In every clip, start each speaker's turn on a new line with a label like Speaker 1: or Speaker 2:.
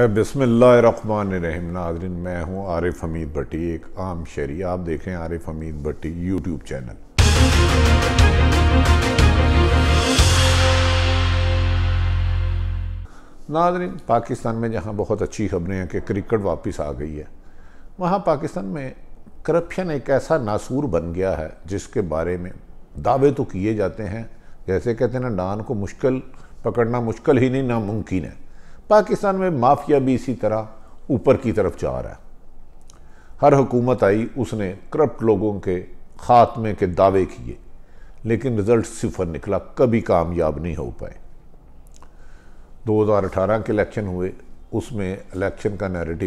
Speaker 1: بسم اللہ الرحمن الرحیم، ناظرین، میں ہوں عارف حمید بھٹی، ایک عام شہری۔ آپ دیکھیں عارف حمید بھٹی یوٹیوب چینل۔ ناظرین، پاکستان میں جہاں بہت اچھی خبریں ہیں کہ کرکٹ واپس آ گئی ہے، وہاں پاکستان میں کرپشن ایک ایسا ناسور بن گیا ہے جس کے بارے میں دعوے تو کیے جاتے ہیں۔ جیسے کہتے ہیں نا، ڈان کو مشکل، پکڑنا مشکل ہی نہیں، ناممکن ہے۔ پاکستان میں مافیا بھی اسی طرح اوپر کی طرف جا رہا ہے۔ ہر حکومت آئی، اس نے کرپٹ لوگوں کے خاتمے کے دعوے کیے، لیکن رزلٹ صفر نکلا، کبھی کامیاب نہیں ہو پائے۔ دو ہزار اٹھارہ کے الیکشن ہوئے، اس میں الیکشن کا نیریٹو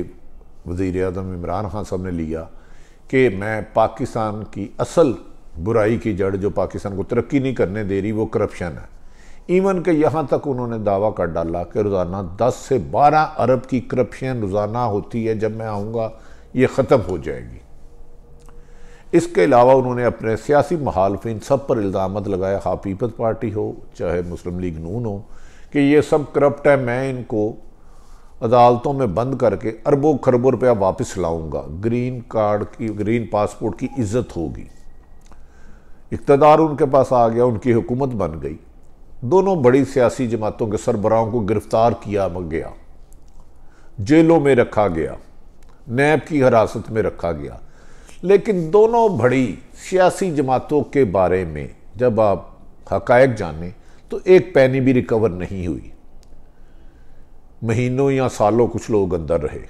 Speaker 1: وزیر اعظم عمران خان صاحب نے لیا کہ میں پاکستان کی اصل برائی کی جڑ، جو پاکستان کو ترقی نہیں کرنے دے رہی، وہ کرپشن ہے۔ ایون کہ یہاں تک انہوں نے دعویٰ کر ڈالا کہ روزانہ دس سے بارہ ارب کی کرپشن روزانہ ہوتی ہے، جب میں آؤں گا یہ ختم ہو جائے گی۔ اس کے علاوہ انہوں نے اپنے سیاسی محالفین سب پر الزامت لگایا خواہ پیپلز پارٹی ہو، چاہے مسلم لیگ نون ہو، کہ یہ سب کرپٹ ہے میں ان کو عدالتوں میں بند کر کے اربوں خربوں روپیہ واپس لاؤں گا۔ گرین کارڈ کی، گرین پاسپورٹ کی عزت ہوگی۔ اقتدار ان کے پاس آ گیا، ان کی حکومت بن گئی۔ دونوں بڑی سیاسی جماعتوں کے سربراہوں کو گرفتار کیا گیا۔ جیلوں میں رکھا گیا، نیب کی حراست میں رکھا گیا۔ لیکن دونوں بڑی سیاسی جماعتوں کے بارے میں جب آپ حقائق جانیں تو ایک پینی بھی ریکور نہیں ہوئی۔ مہینوں یا سالوں کچھ لوگ اندر رہے،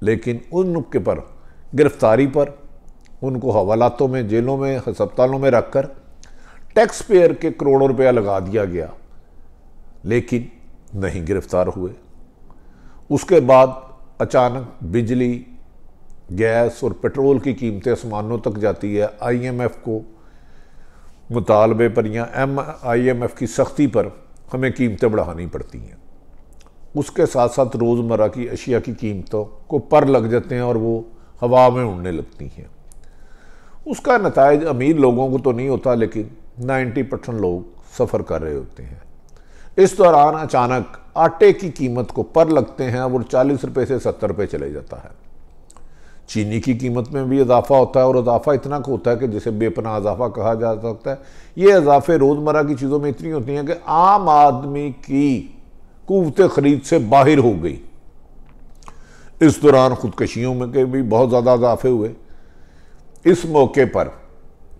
Speaker 1: لیکن ان کے پر، گرفتاری پر، ان کو حوالاتوں میں، جیلوں میں، ہسپتالوں میں رکھ کر ٹیکس پیئر کے کروڑوں روپیہ لگا دیا گیا، لیکن نہیں گرفتار ہوئے۔ اس کے بعد اچانک بجلی، گیس اور پیٹرول کی قیمتیں اسمانوں تک جاتی ہے۔ آئی ایم ایف کو مطالبے پر یا ایم آئی ایم ایف کی سختی پر ہمیں قیمتیں بڑھانی پڑتی ہیں۔ اس کے ساتھ ساتھ روزمرہ کی اشیاء کی قیمتوں کو پر لگ جاتے ہیں اور وہ ہوا میں اڑنے لگتی ہیں۔ اس کا نتائج امیر لوگوں کو تو نہیں ہوتا، لیکن نائنٹی پرسنٹ لوگ سفر کر رہے ہوتے ہیں۔ اس دوران اچانک آٹے کی قیمت کو پر لگتے ہیں وہ چالیس روپے سے ستر روپے چلے جاتا ہے۔ چینی کی قیمت میں بھی اضافہ ہوتا ہے اور اضافہ اتنا ہوتا ہے کہ جسے بے پناہ اضافہ کہا جا سکتا ہے۔ یہ اضافے روزمرہ کی چیزوں میں اتنی ہوتی ہیں کہ عام آدمی کی قوت خرید سے باہر ہو گئی۔ اس دوران خودکشیوں میں کے بھی بہت زیادہ اضافے ہوئے۔ اس موقع پر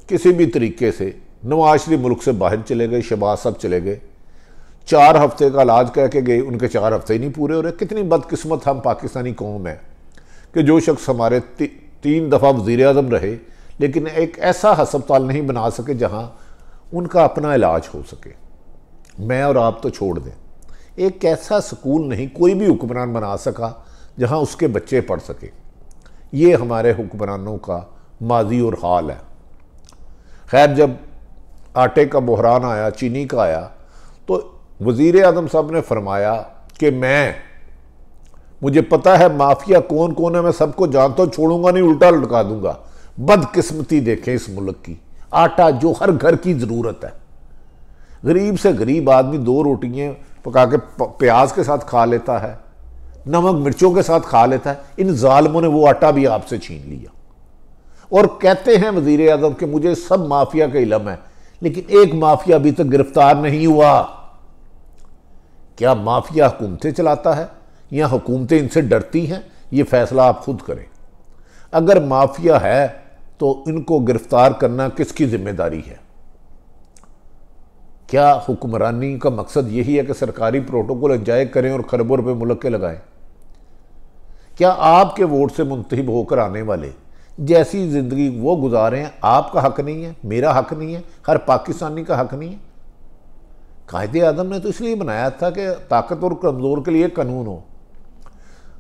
Speaker 1: کسی بھی طریقے سے نواز شریف ملک سے باہر چلے گئے، شہباز صاحب چلے گئے۔ چار ہفتے کا علاج کہہ کے گئے، ان کے چار ہفتے ہی نہیں پورے ہو رہے۔ کتنی بدقسمت ہم پاکستانی قوم ہے کہ جو شخص ہمارے تین دفعہ وزیر اعظم رہے، لیکن ایک ایسا ہسپتال نہیں بنا سکے جہاں ان کا اپنا علاج ہو سکے۔ میں اور آپ تو چھوڑ دیں۔ ایک ایسا سکول نہیں، کوئی بھی حکمران بنا سکا جہاں اس کے بچے پڑھ سکے۔ یہ ہمارے حکمرانوں کا ماضی اور حال ہے۔ خیر، جب آٹے کا بحران آیا، چینی کا آیا، تو وزیر اعظم صاحب نے فرمایا کہ میں، مجھے پتا ہے مافیا کون کون ہے، میں سب کو جانتا ہوں، چھوڑوں گا نہیں، الٹا لٹکا دوں گا۔ بدقسمتی دیکھیں اس ملک کی۔ آٹا جو ہر گھر کی ضرورت ہے۔ غریب سے غریب آدمی دو روٹیاں پکا کے پیاز کے ساتھ کھا لیتا ہے، نمک مرچوں کے ساتھ کھا لیتا ہے، ان ظالموں نے وہ آٹا بھی آپ سے چھین لیا۔ اور کہتے ہیں وزیر اعظم کہ مجھے سب مافیا کا علم ہے لیکن ایک مافیا ابھی تک گرفتار نہیں ہوا۔ کیا مافیا حکومتیں چلاتا ہے؟ یا حکومتیں ان سے ڈرتی ہیں؟ یہ فیصلہ آپ خود کریں۔ اگر مافیا ہے تو ان کو گرفتار کرنا کس کی ذمہ داری ہے؟ کیا حکمرانی کا مقصد یہی ہے کہ سرکاری پروٹوکول انجائے کریں اور خربوں روپے ملک کے لگائیں؟ کیا آپ کے ووٹ سے منتخب ہو کر آنے والے جیسی زندگی وہ گزارے ہیں آپ کا حق نہیں ہے، میرا حق نہیں ہے، ہر پاکستانی کا حق نہیں ہے۔ قائد اعظم نے تو اس لیے بنایا تھا کہ طاقت اور کمزور کے لیے قانون ہو۔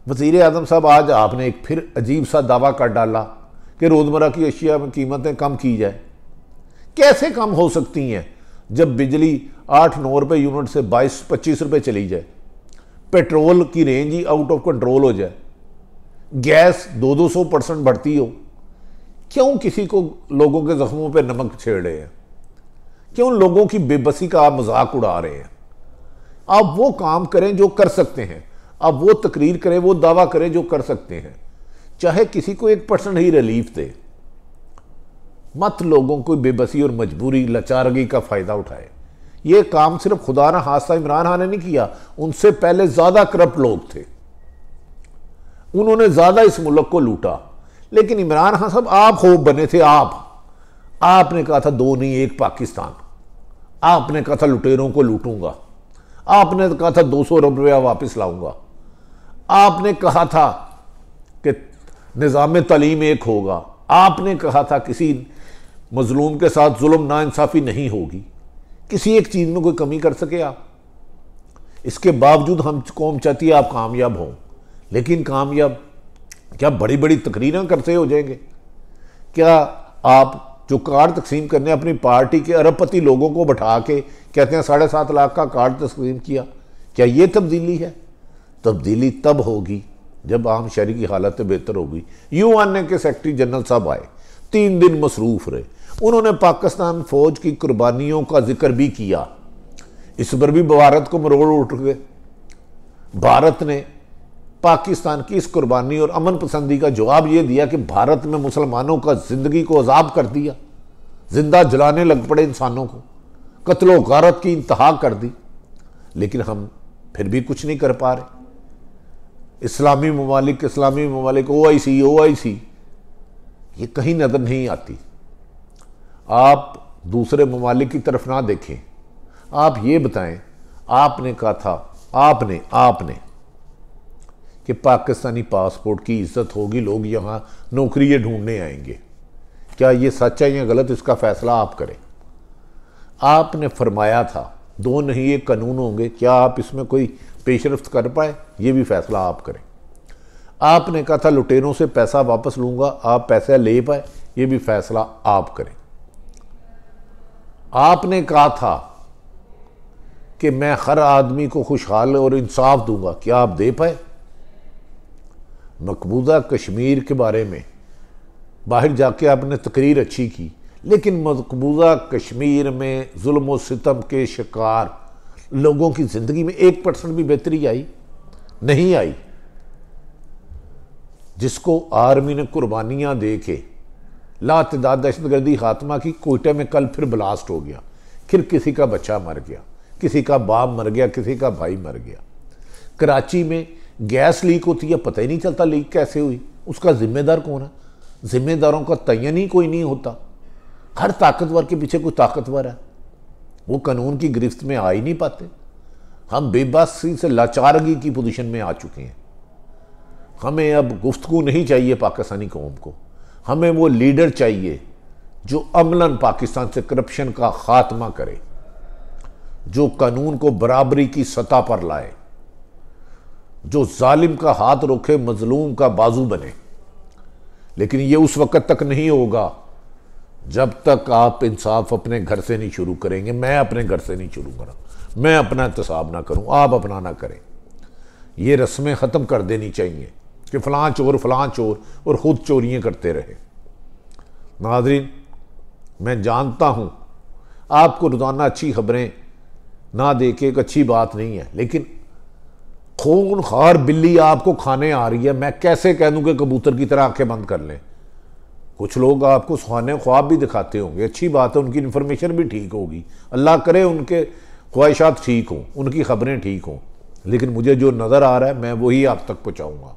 Speaker 1: وزیر اعظم صاحب، آج آپ نے ایک پھر عجیب سا دعویٰ کر ڈالا کہ روزمرہ کی اشیاء میں قیمتیں کم کی جائیں۔ کیسے کم ہو سکتی ہیں جب بجلی آٹھ نو روپے یونٹ سے بائیس، پچیس روپے چلی جائے؟ پیٹرول کی رینج ہی آؤٹ آف کنٹرول ہو جائے۔ گیس دو دو سو پرسنٹ بڑھتی ہو، کیوں کسی کو لوگوں کے زخموں پہ نمک چھیڑ رہے ہیں؟ کیوں لوگوں کی بے بسی کا آپ مذاق اڑا رہے ہیں؟ آپ وہ کام کریں جو کر سکتے ہیں اب وہ تقریر کرے وہ دعویٰ کرے جو کر سکتے ہیں۔ چاہے کسی کو ایک پرسنٹ ہی ریلیف دے۔ مت لوگوں کو بے بسی اور مجبوری، لچارگی کا فائدہ اٹھائے۔ یہ کام صرف خدا نہ، حادثہ عمران خان نے نہیں کیا، ان سے پہلے زیادہ کرپٹ لوگ تھے۔ انہوں نے زیادہ اس ملک کو لوٹا۔ لیکن عمران خان صاحب، آپ خوب بنے تھے، آپ۔ آپ نے کہا تھا دو نہیں، ایک پاکستان۔ آپ نے کہا تھا لٹیروں کو لوٹوں گا۔ آپ نے کہا تھا دو سو روپیہ واپس لاؤں گا۔ آپ نے کہا تھا کہ نظام تعلیم ایک ہوگا۔ آپ نے کہا تھا کسی مظلوم کے ساتھ ظلم نا انصافی نہیں ہوگی۔ کسی ایک چیز میں کوئی کمی کر سکے آپ؟ اس کے باوجود ہم قوم چاہتی ہے آپ کامیاب ہوں۔ لیکن کامیاب، کیا بڑی بڑی تقریریں کرتے ہو جائیں گے؟ کیا آپ جو کارڈ تقسیم کرنے اپنی پارٹی کے ارب پتی لوگوں کو بٹھا کے کہتے ہیں ساڑھے سات لاکھ کا کارڈ تقسیم کیا کیا یہ تبدیلی ہے؟ تبدیلی تب ہوگی جب عام شہری کی حالت بہتر ہوگی۔ یوں آنے کے سیکٹری جنرل صاحب آئے، تین دن مصروف رہے۔ انہوں نے پاکستان فوج کی قربانیوں کا ذکر بھی کیا۔ اس پر بھی بھارت کو مروڑ اٹھ گئے۔ بھارت نے پاکستان کی اس قربانی اور امن پسندی کا جواب یہ دیا کہ بھارت میں مسلمانوں کا زندگی کو عذاب کر دیا، زندہ جلانے لگ پڑے انسانوں کو، قتل و غارت کی انتہا کر دی۔ لیکن ہم پھر بھی کچھ نہیں کر پا رہے۔ اسلامی ممالک اسلامی ممالک او آئی سی او آئی سی یہ کہیں نظر نہیں آتی۔ آپ دوسرے ممالک کی طرف نہ دیکھیں۔ آپ یہ بتائیں، آپ نے کہا تھا، آپ نے آپ نے۔ کہ پاکستانی پاسپورٹ کی عزت ہوگی، لوگ یہاں نوکری ڈھونڈنے آئیں گے۔ کیا یہ سچ ہے یا غلط؟ اس کا فیصلہ آپ کریں۔ آپ نے فرمایا تھا، دو نہیں، ایک قانون ہوں گے۔ کیا آپ اس میں کوئی پیش رفت کر پائے یہ بھی فیصلہ آپ کریں۔ آپ نے کہا تھا لٹیروں سے پیسہ واپس لوں گا، آپ پیسہ لے پائے یہ بھی فیصلہ آپ کریں۔ آپ نے کہا تھا کہ میں ہر آدمی کو خوشحال اور انصاف دوں گا۔ کیا آپ دے پائے مقبوضہ کشمیر کے بارے میں۔ باہر جا کے آپ نے تقریر اچھی کی، لیکن مقبوضہ کشمیر میں ظلم و ستم کے شکار لوگوں کی زندگی میں ایک پرسنٹ بھی بہتری آئی، نہیں آئی۔ جس کو آرمی نے قربانیاں دے کے لاتداد دہشت گردی خاتمہ کی، کوئٹہ میں کل پھر بلاسٹ ہو گیا۔ پھر کسی کا بچہ مر گیا، کسی کا باپ مر گیا، کسی کا بھائی مر گیا۔ کراچی میں گیس لیک ہوتی ہے، پتہ ہی نہیں چلتا لیک کیسے ہوئی۔ اس کا ذمہ دار کون ہے؟ ذمہ داروں کا تعین ہی کوئی نہیں ہوتا۔ ہر طاقتور کے پیچھے کوئی طاقتور ہے۔ وہ قانون کی گرفت میں آ ہی نہیں پاتے۔ ہم بے باسی سے لاچارگی کی پوزیشن میں آ چکے ہیں۔ ہمیں اب گفتگو نہیں چاہیے پاکستانی قوم کو۔ ہمیں وہ لیڈر چاہیے جو عملاً پاکستان سے کرپشن کا خاتمہ کرے۔ جو قانون کو برابری کی سطح پر لائے۔ جو ظالم کا ہاتھ روکے مظلوم کا بازو بنے۔ لیکن یہ اس وقت تک نہیں ہوگا جب تک آپ انصاف اپنے گھر سے نہیں شروع کریں گے۔ میں اپنے گھر سے نہیں شروع کروں۔ میں اپنا احتساب نہ کروں۔ آپ اپنا نہ کریں۔ یہ رسمیں ختم کر دینی چاہیے کہ فلاں چور فلاں چور اور خود چوریاں کرتے رہے۔ ناظرین، میں جانتا ہوں آپ کو روزانہ اچھی خبریں نہ دے کے ایک اچھی بات نہیں ہے، لیکن خون خار بلی آپ کو کھانے آ رہی ہے، میں کیسے کہہ دوں کہ کبوتر کی طرح آنکھیں بند کر لیں؟ کچھ لوگ آپ کو سہانے خواب بھی دکھاتے ہوں گے، اچھی بات ہے، ان کی انفارمیشن بھی ٹھیک ہوگی۔ اللہ کرے ان کے خواہشات ٹھیک ہوں، ان کی خبریں ٹھیک ہوں، لیکن مجھے جو نظر آ رہا ہے، میں وہی آپ تک پہنچاؤں گا۔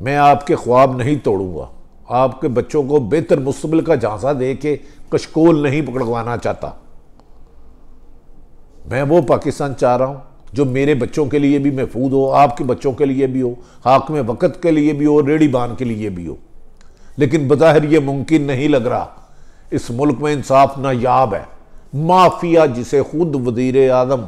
Speaker 1: میں آپ کے خواب نہیں توڑوں گا۔ آپ کے بچوں کو بہتر مستقبل کا جھانسا دے کے کشکول نہیں پکڑوانا چاہتا۔ میں وہ پاکستان چاہ رہا ہوں۔ جو میرے بچوں کے لیے بھی محفوظ ہو، آپ کے بچوں کے لیے بھی ہو حاکم وقت کے لیے بھی ہو ریڑی بان کے لیے بھی ہو۔ لیکن بظاہر یہ ممکن نہیں لگ رہا۔ اس ملک میں انصاف نایاب ہے۔ مافیا جسے خود وزیر اعظم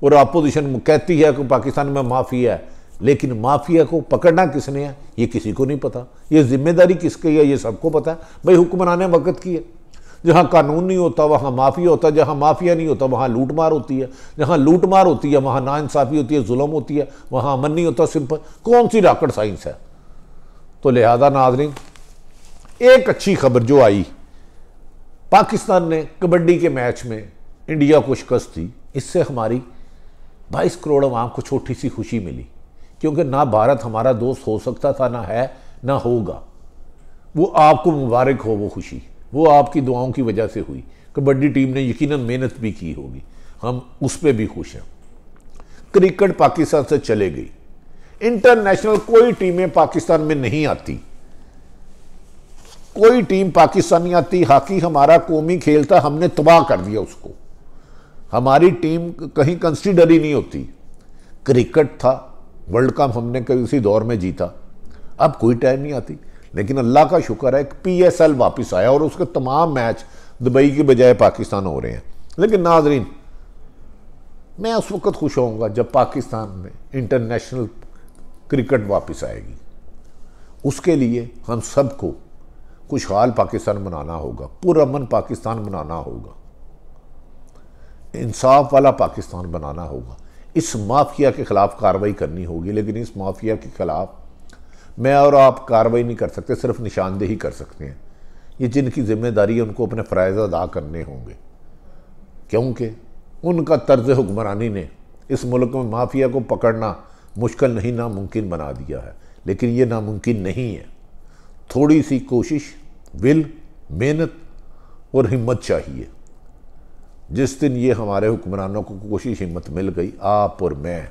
Speaker 1: اور اپوزیشن کہتی ہے کہ پاکستان میں مافیا ہے، لیکن مافیا کو پکڑنا کس نے ہے؟ یہ کسی کو نہیں پتا۔ یہ ذمہ داری کس کی ہے؟ یہ سب کو پتا ہے۔ بھائی حکمرانے وقت کی ہے۔ جہاں قانون نہیں ہوتا، وہاں مافیا ہوتا ہے۔ جہاں مافیا نہیں ہوتا، وہاں لوٹ مار ہوتی ہے۔ جہاں لوٹ مار ہوتی ہے، وہاں نا انصافی ہوتی ہے، ظلم ہوتی ہے، وہاں امن نہیں ہوتا سمپل کون سی راکٹ سائنس ہے؟ تو لہذا ناظرین، ایک اچھی خبر جو آئی، پاکستان نے کبڈی کے میچ میں انڈیا کو شکست تھی اس سے ہماری بائیس کروڑ عوام کو چھوٹی سی خوشی ملی۔ کیونکہ نہ بھارت ہمارا دوست ہو سکتا تھا، نہ ہے، نہ ہوگا۔ وہ آپ کو مبارک ہو، وہ خوشی۔ وہ آپ کی دعاؤں کی وجہ سے ہوئی کبڈی ٹیم نے یقیناً محنت بھی کی ہوگی۔ ہم اس پہ بھی خوش ہیں۔ کرکٹ پاکستان سے چلے گئی۔ انٹرنیشنل کوئی ٹیمیں پاکستان میں نہیں آتی۔ کوئی ٹیم پاکستان نہیں آتی ہاکی ہمارا قومی کھیل تھا، ہم نے تباہ کر دیا اس کو۔ ہماری ٹیم کہیں کنسیڈر ہی نہیں ہوتی۔ کرکٹ تھا، ورلڈ کپ ہم نے کسی دور میں جیتا۔ اب کوئی ٹائم نہیں آتی۔ لیکن اللہ کا شکر ہے پی ایس ایل واپس آیا اور اس کے تمام میچ دبئی کی بجائے پاکستان ہو رہے ہیں۔ لیکن ناظرین، میں اس وقت خوش ہوں گا جب پاکستان میں انٹرنیشنل کرکٹ واپس آئے گی۔ اس کے لیے ہم سب کو خوشحال پاکستان بنانا ہوگا، پرامن پاکستان بنانا ہوگا۔ انصاف والا پاکستان بنانا ہوگا۔ اس مافیا کے خلاف کاروائی کرنی ہوگی، لیکن اس مافیا کے خلاف میں اور آپ کاروائی نہیں کر سکتے، صرف نشاندہی کر سکتے ہیں۔ یہ جن کی ذمہ داری ہے، ان کو اپنے فرائض ادا کرنے ہوں گے۔ کیونکہ ان کا طرز حکمرانی نے اس ملک میں مافیا کو پکڑنا مشکل نہیں، ناممکن بنا دیا ہے۔ لیکن یہ ناممکن نہیں ہے۔ تھوڑی سی کوشش، ول، محنت اور ہمت چاہیے۔ جس دن یہ ہمارے حکمرانوں کو کوشش ہمت مل گئی، آپ اور میں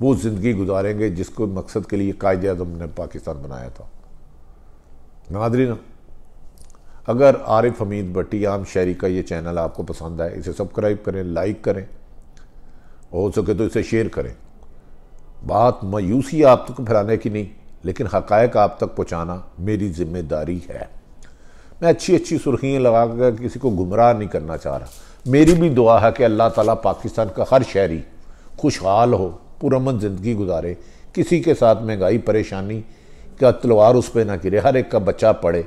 Speaker 1: وہ زندگی گزاریں گے جس کو مقصد کے لیے قائد اعظم نے پاکستان بنایا تھا۔ ناظرین اگر عارف حمید بٹی عام شہری کا یہ چینل آپ کو پسند آئے، اسے سبسکرائب کریں، لائک کریں، ہو سکے تو اسے شیئر کریں۔ بات مایوسی آپ تک پھیلانے کی نہیں، لیکن حقائق آپ تک پہنچانا میری ذمہ داری ہے۔ میں اچھی اچھی سرخیاں لگا کر کسی کو گمراہ نہیں کرنا چاہ رہا۔ میری بھی دعا ہے کہ اللہ تعالیٰ پاکستان کا ہر شہری خوشحال ہو۔ پرامن زندگی گزارے، کسی کے ساتھ مہنگائی، پریشانی کا تلوار اس پہ نہ گرے، ہر ایک کا بچہ پڑھے،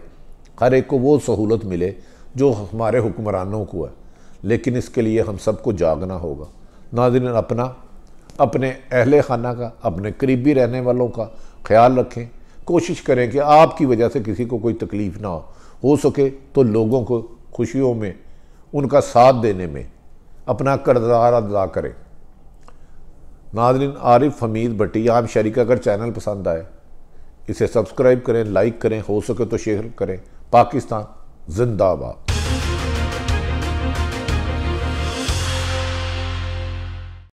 Speaker 1: ہر ایک کو وہ سہولت ملے جو ہمارے حکمرانوں کو ہے۔ لیکن اس کے لیے ہم سب کو جاگنا ہوگا۔ ناظرین، اپنا، اپنے اہل خانہ کا، اپنے قریبی رہنے والوں کا خیال رکھیں۔ کوشش کریں کہ آپ کی وجہ سے کسی کو کوئی تکلیف نہ ہو۔ ہو سکے تو لوگوں کو خوشیوں میں، ان کا ساتھ دینے میں اپنا کردار ادا کریں۔ ناظرین عارف حمید بٹی عام شریک اگر چینل پسند آئے، اسے سبسکرائب کریں، لائک کریں، ہو سکے تو شیئر کریں۔ پاکستان زندہ باد۔